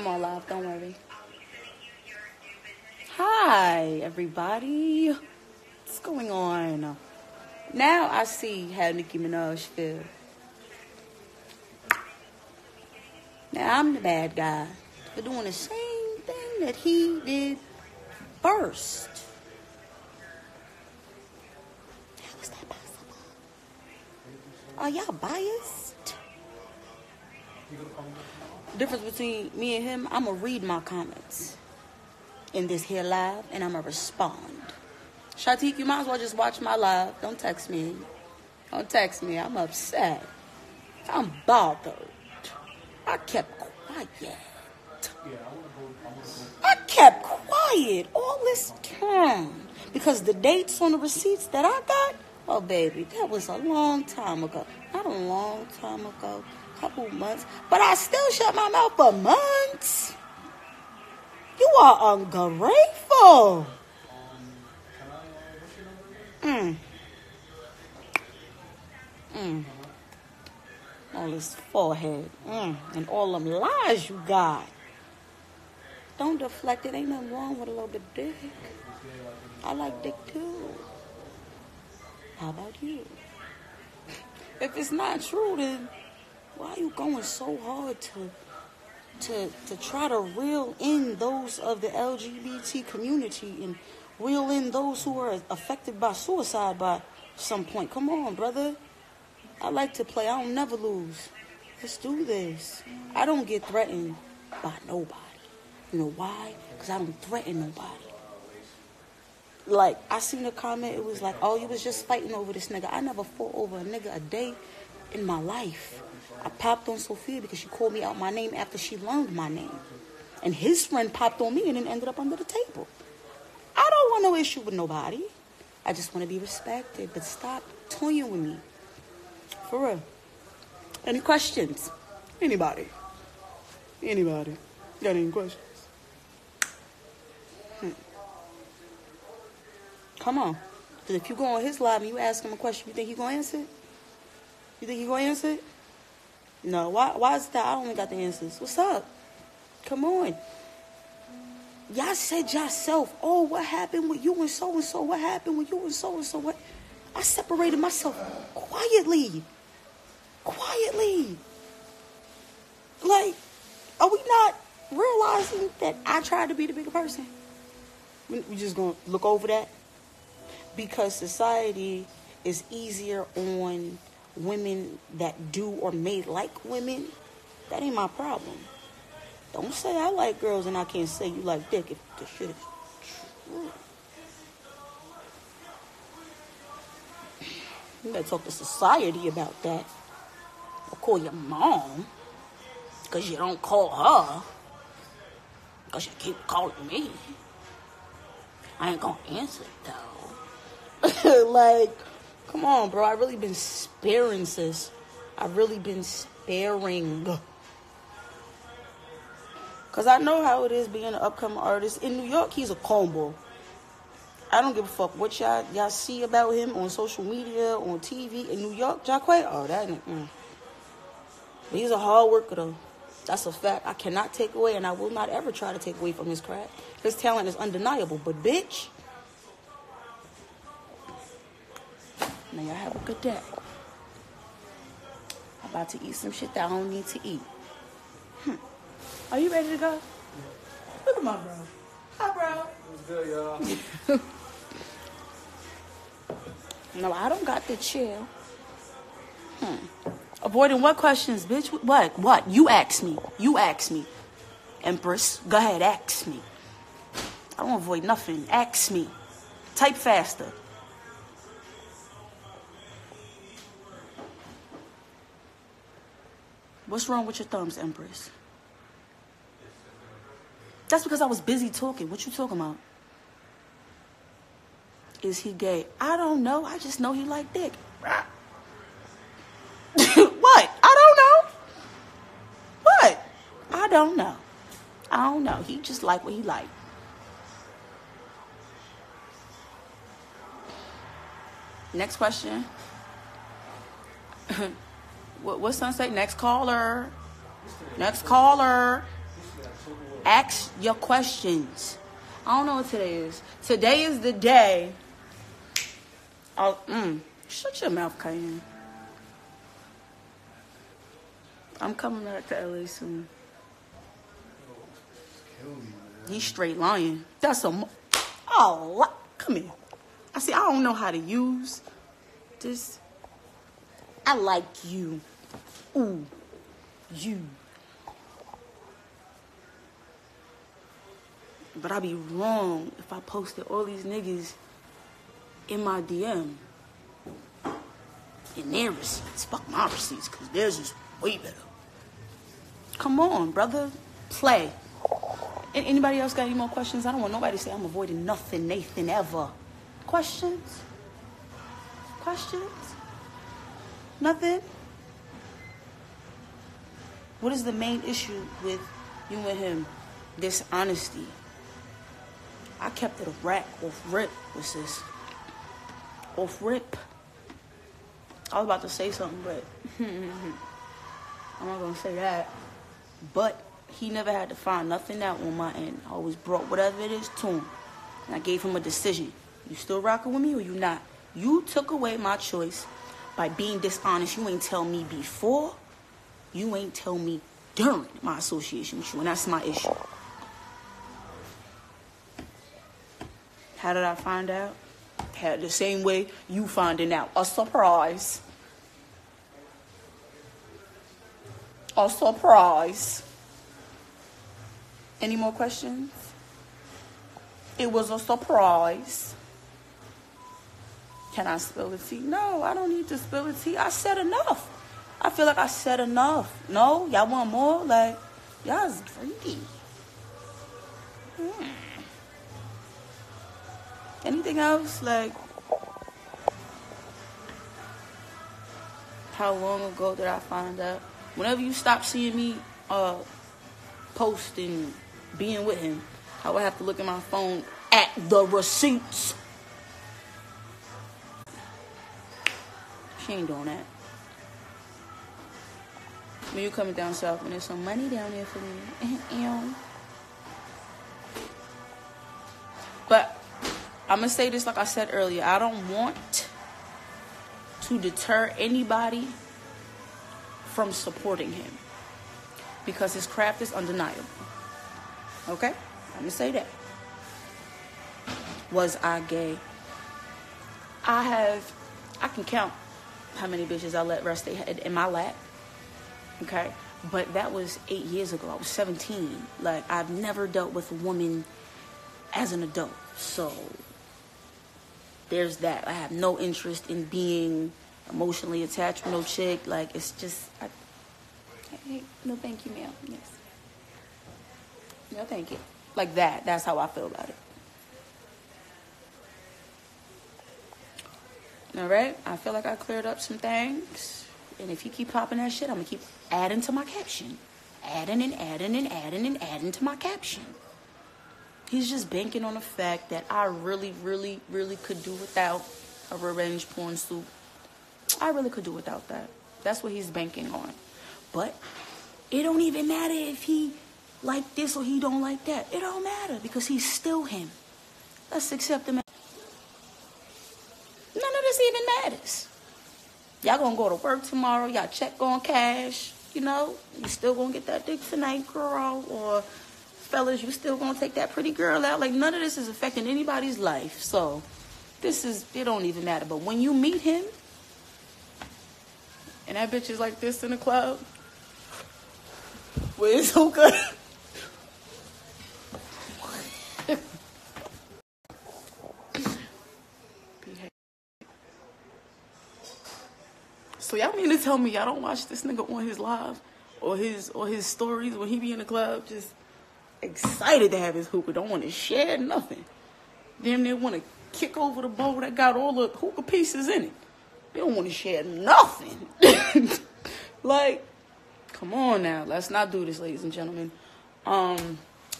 I'm all live. Don't worry. Hi, everybody. What's going on? Now I see how Nicki Minaj feel. Now I'm the bad guy for doing the same thing that he did first. How is that possible? Are y'all biased? Difference between me and him, I'm gonna read my comments in this here live and I'm gonna respond. Shatik, you might as well just watch my live. Don't text me. Don't text me. I'm upset. I'm bothered. I kept quiet. I kept quiet all this time because the dates on the receipts that I got, oh baby, that was a long time ago. Not a long time ago, couple months, but I still shut my mouth for months. You are ungrateful. Mm. Mm. All this forehead. Mm. And all them lies you got. Don't deflect it. Ain't nothing wrong with a little bit of dick. I like dick too. How about you? If it's not true, then why are you going so hard to to to try to reel in those of the LGBT community and reel in those who are affected by suicide by some point. Come on, brother. I like to play. I don't never lose. Let's do this. I don't get threatened by nobody. You know why? Because I don't threaten nobody. Like, I seen a comment, it was like, oh, you was just fighting over this nigga. I never fought over a nigga a day in my life. I popped on Sophia because she called me out my name after she learned my name. And his friend popped on me and then ended up under the table. I don't want no issue with nobody. I just want to be respected. But stop toying with me. For real. Any questions? Anybody? Anybody? Got any questions? Hmm. Come on. Because if you go on his live and you ask him a question, you think he going to answer it? You think he going to answer it? No. Why, why is that? I don't got the answers. What's up? Come on. Y'all said yourself, oh, what happened with you and so and so? What happened with you and so and so? What? I separated myself quietly. Quietly. Like, are we not realizing that I tried to be the bigger person? We just gonna look over that? Because society is easier on women that do or may like women. That ain't my problem. Don't say I like girls and I can't say you like dick if the shit is true. You better talk to society about that. Or call your mom. Because you don't call her. Because you keep calling me. I ain't going to answer it, though. like, come on, bro. I've really been sparing, sis. I've really been sparing. Cause I know how it is being an upcoming artist. In New York, he's a combo. I don't give a fuck what y'all y'all see about him on social media, on TV. In New York, Jaquae, oh that mm. But he's a hard worker though. That's a fact. I cannot take away, and I will not ever try to take away from his craft. His talent is undeniable. But bitch, now y'all have a good day. I'm about to eat some shit that I don't need to eat. Hmm. Are you ready to go? Look at my bro. Hi, bro. What's good, y'all? No, I don't got the chill. Hmm. Avoiding what questions, bitch? What? What? You ask me. You ask me. Empress, go ahead, ask me. I don't avoid nothing. Ask me. Type faster. What's wrong with your thumbs, Empress? That's because I was busy talking. What you talking about? Is he gay? I don't know. I just know he like dick. what? I don't know. What? I don't know. I don't know. He just like what he like. Next question. what what son say? Next caller. Next caller. Ask your questions. I don't know what today is. Today is the day. Oh, mm, shut your mouth, Kiyanne. I'm coming back to LA soon. He's straight lying. That's a. Oh, come here. I see. I don't know how to use this. I like you. Ooh, you. But I'd be wrong if I posted all these niggas in my DM. In their receipts. Fuck my receipts, because theirs is way better. Come on, brother. Play. Anybody else got any more questions? I don't want nobody to say I'm avoiding nothing, Nathan, ever. Questions? Questions? Nothing? What is the main issue with you and him? Dishonesty. I kept it a rack off rip. What's this? Off rip. I was about to say something, but I'm not gonna say that. But he never had to find nothing out on my end. I always brought whatever it is to him. And I gave him a decision. You still rocking with me or you not? You took away my choice by being dishonest. You ain't tell me before. You ain't tell me during my association with you. And that's my issue. How did I find out? Had the same way you finding out. A surprise. A surprise. Any more questions? It was a surprise. Can I spill the tea? No, I don't need to spill the tea. I said enough. I feel like I said enough. No, y'all want more? Like, y'all's greedy. Hmm. Anything else? Like, how long ago did I find out? Whenever you stop seeing me uh, post and being with him, I would have to look at my phone at the receipts. She ain't doing that. When you coming down south, and there's some money down there for me. But I'm gonna say this like I said earlier. I don't want to deter anybody from supporting him because his craft is undeniable. Okay? I'm gonna say that. Was I gay? I have, I can count how many bitches I let rest their head in my lap. Okay? But that was eight years ago. I was 17. Like, I've never dealt with a woman as an adult. So, there's that. I have no interest in being emotionally attached with no chick. Like, it's just, I, no thank you, ma'am. Yes. No thank you. Like that. That's how I feel about it. All right. I feel like I cleared up some things. And if you keep popping that shit, I'm going to keep adding to my caption. Adding and adding and adding and adding to my caption. He's just banking on the fact that I really, really, really could do without a revenge porn soup. I really could do without that. That's what he's banking on. But it don't even matter if he like this or he don't like that. It don't matter because he's still him. Let's accept him. Matters. Y'all gonna go to work tomorrow. Y'all check on cash. You know, you still gonna get that dick tonight, girl. Or fellas, you still gonna take that pretty girl out. Like none of this is affecting anybody's life. So this is it don't even matter. But when you meet him, and that bitch is like this in the club, with his hookah. Tell me y'all don't watch this nigga on his live or his or his stories when he be in the club just excited to have his hookah, don't want to share nothing. Then they want to kick over the bowl that got all the hookah pieces in it. They don't want to share nothing. like, come on now, let's not do this, ladies and gentlemen. Um,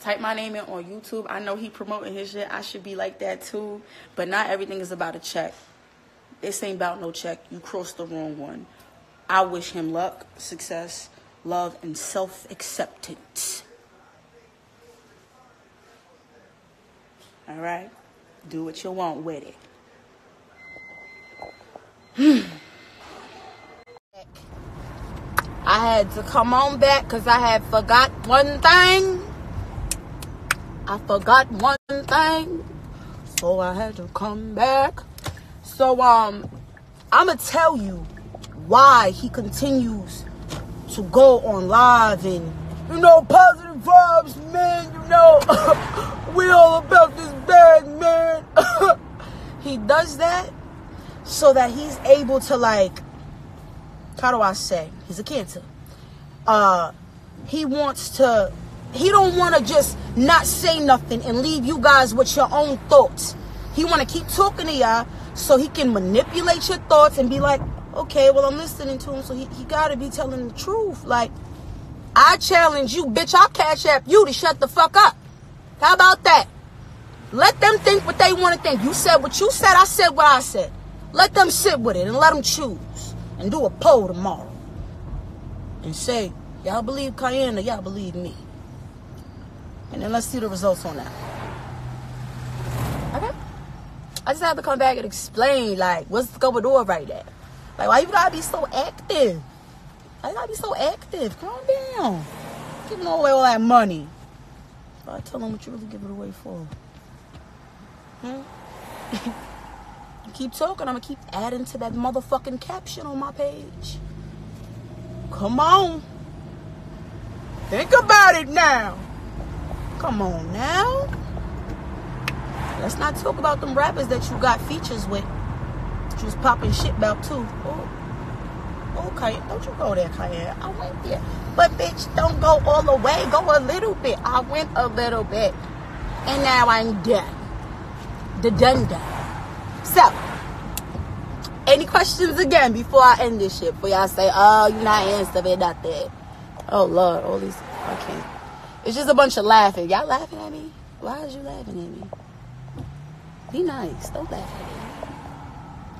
type my name in on YouTube. I know he promoting his shit. I should be like that too, but not everything is about a check. This ain't about no check. You crossed the wrong one. I wish him luck, success, love, and self acceptance. All right? Do what you want with it. I had to come on back because I had forgot one thing. I forgot one thing. So I had to come back. So um I'ma tell you why he continues to go on live and you know positive vibes, man, you know we all about this bag, man. he does that so that he's able to like how do I say? He's a cancer. Uh he wants to he don't want to just not say nothing and leave you guys with your own thoughts. He want to keep talking to y'all so he can manipulate your thoughts and be like, okay, well I'm listening to him, so he, he got to be telling the truth. Like, I challenge you, bitch. I'll cash app you to shut the fuck up. How about that? Let them think what they want to think. You said what you said. I said what I said. Let them sit with it and let them choose and do a poll tomorrow and say, y'all believe Kiyanne or y'all believe me. And then let's see the results on that. Okay? I just have to come back and explain, like, what's going on right now. Like, why you gotta be so active? Why you gotta be so active? Calm down. Giving away all that money. I tell them what you really give it away for. Hmm? you keep talking, I'm gonna keep adding to that motherfucking caption on my page. Come on. Think about it now. Come on now. Let's not talk about them rappers that you got features with. You was popping shit about too. Oh, oh okay. Don't you go there, Kaya. I went there. But bitch, don't go all the way. Go a little bit. I went a little bit. And now I'm done. The done done. So, any questions again before I end this shit? Before y'all say, oh, you're not answering nothing. Oh, Lord. All these. Can't. It's just a bunch of laughing. Y'all laughing at me? Why is you laughing at me? Be nice. Don't laugh at me.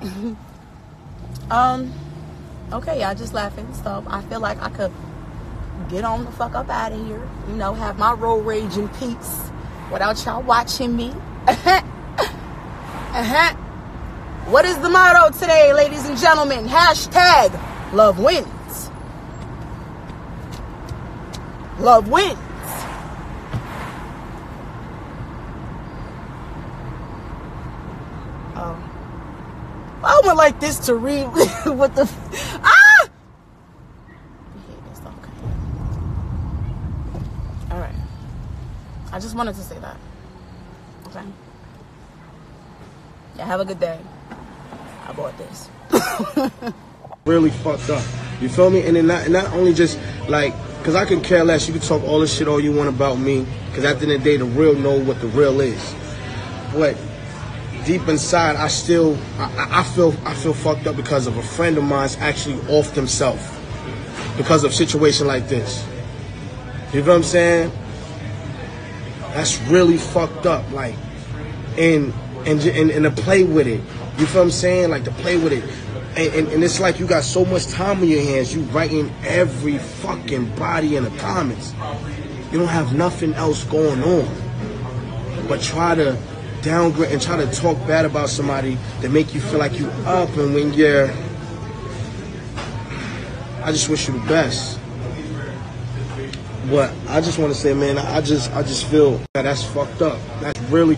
um, okay, y'all just laughing. So I feel like I could get on the fuck up out of here. You know, have my road rage in peace without y'all watching me. uh-huh. What is the motto today, ladies and gentlemen? Hashtag love wins. Love wins. Oh. Like this to read what the ah. All right. I just wanted to say that. Okay. Yeah. Have a good day. I bought this. really fucked up. You feel me? And then not, not only just like, cause I can care less. You can talk all the shit all you want about me. Cause at the end of the day, the real know what the real is. But deep inside, I still, I, I feel, I feel fucked up because of a friend of mine's actually off himself because of situation like this. You know what I'm saying? That's really fucked up. Like, and and and, and to play with it. You feel what I'm saying? Like to play with it. And, and, and, it's like you got so much time on your hands. You writing every fucking body in the comments. You don't have nothing else going on. But try to downgrade and try to talk bad about somebody that make you feel like you up and when you're I just wish you the best. But I just want to say, man, I just I just feel that that's fucked up. That's really